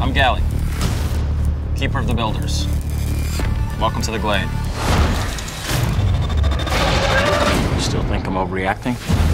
I'm Galley, Keeper of the Builders. Welcome to the Glade. You still think I'm overreacting?